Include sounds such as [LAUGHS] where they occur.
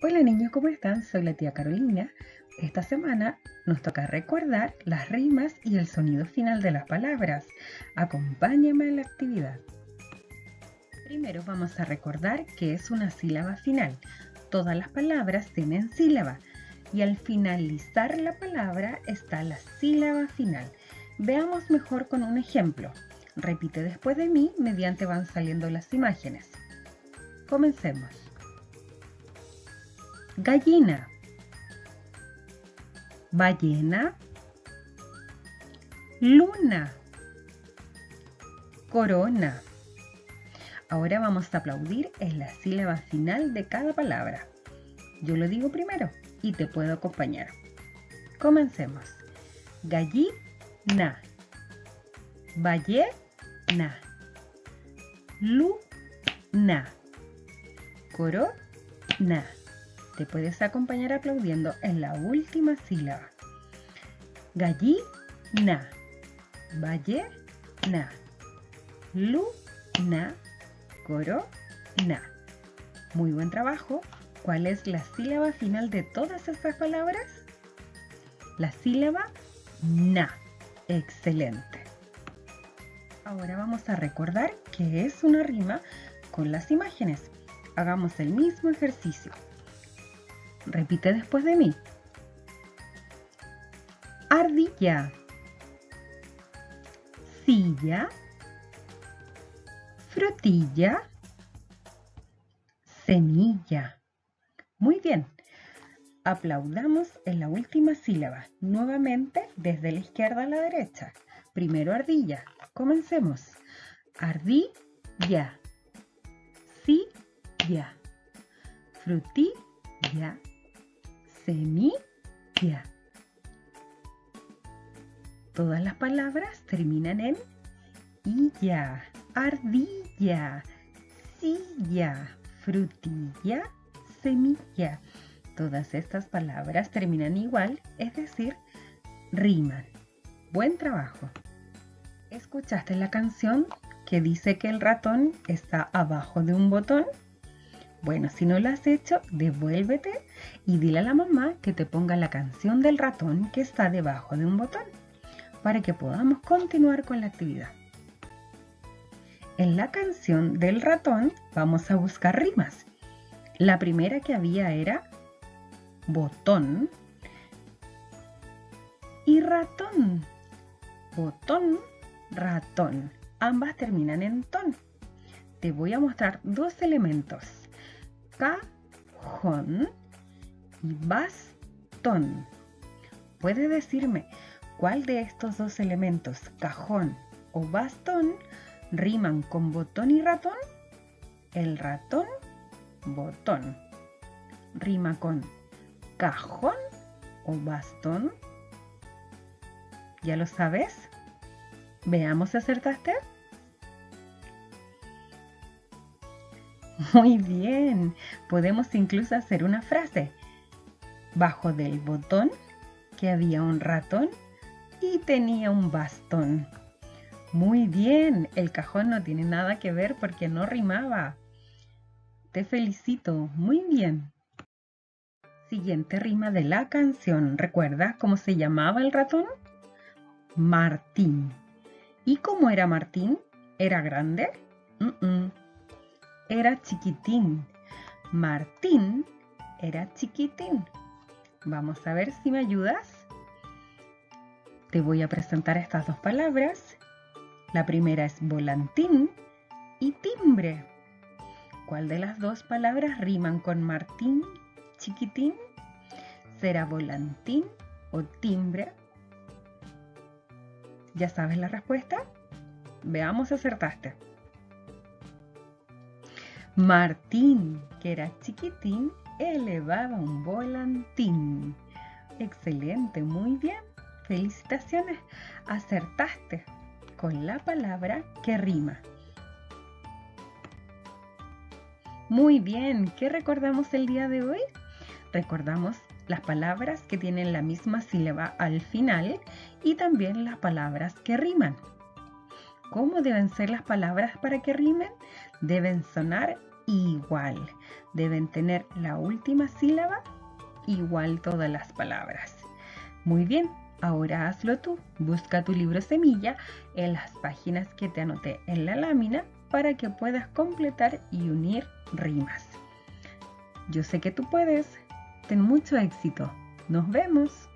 Hola niños, ¿cómo están? Soy la tía Carolina. Esta semana nos toca recordar las rimas y el sonido final de las palabras. Acompáñame a la actividad. Primero vamos a recordar que es una sílaba final. Todas las palabras tienen sílaba y al finalizar la palabra está la sílaba final. Veamos mejor con un ejemplo. Repite después de mí mediante van saliendo las imágenes. Comencemos. Gallina. Ballena. Luna. Corona. Ahora vamos a aplaudir en la sílaba final de cada palabra. Yo lo digo primero y te puedo acompañar. Comencemos. Gallina. Ballena. Luna. Corona. Te puedes acompañar aplaudiendo en la última sílaba. Gallina. Ballena. Luna. Corona. Muy buen trabajo. ¿Cuál es la sílaba final de todas estas palabras? La sílaba na. Excelente. Ahora vamos a recordar que es una rima con las imágenes. Hagamos el mismo ejercicio. Repite después de mí. Ardilla. Silla. Frutilla. Semilla. Muy bien. Aplaudamos en la última sílaba, nuevamente desde la izquierda a la derecha. Primero ardilla. Comencemos. Ardilla. Silla. Frutilla semilla. Todas las palabras terminan en illa, ardilla, silla, frutilla, semilla. Todas estas palabras terminan igual, es decir, riman. Buen trabajo. ¿Escuchaste la canción que dice que el ratón está abajo de un botón? Bueno, si no lo has hecho, devuélvete y dile a la mamá que te ponga la canción del ratón que está debajo de un botón para que podamos continuar con la actividad. En la canción del ratón vamos a buscar rimas. La primera que había era botón y ratón. Botón, ratón. Ambas terminan en ton. Te voy a mostrar dos elementos cajón y bastón. ¿Puede decirme cuál de estos dos elementos, cajón o bastón, riman con botón y ratón? El ratón, botón. ¿Rima con cajón o bastón? ¿Ya lo sabes? Veamos si acertaste. [LAUGHS] Muy bien, podemos incluso hacer una frase. Bajo del botón que había un ratón y tenía un bastón. Muy bien, el cajón no tiene nada que ver porque no rimaba. Te felicito, muy bien. Siguiente rima de la canción. ¿Recuerdas cómo se llamaba el ratón? Martín. ¿Y cómo era Martín? ¿Era grande? Era chiquitín. Martín era chiquitín. Vamos a ver si me ayudas. Te voy a presentar estas dos palabras. La primera es volantín y timbre. ¿Cuál de las dos palabras riman con Martín, chiquitín? ¿Será volantín o timbre? ¿Ya sabes la respuesta? Veamos si acertaste. Martín, que era chiquitín, elevaba un volantín. Excelente, muy bien. Felicitaciones. Acertaste con la palabra que rima. Muy bien, ¿qué recordamos el día de hoy? Recordamos las palabras que tienen la misma sílaba al final y también las palabras que riman. ¿Cómo deben ser las palabras para que rimen? Deben sonar igual. Deben tener la última sílaba igual todas las palabras. Muy bien, ahora hazlo tú. Busca tu libro semilla en las páginas que te anoté en la lámina para que puedas completar y unir rimas. Yo sé que tú puedes. Ten mucho éxito. Nos vemos.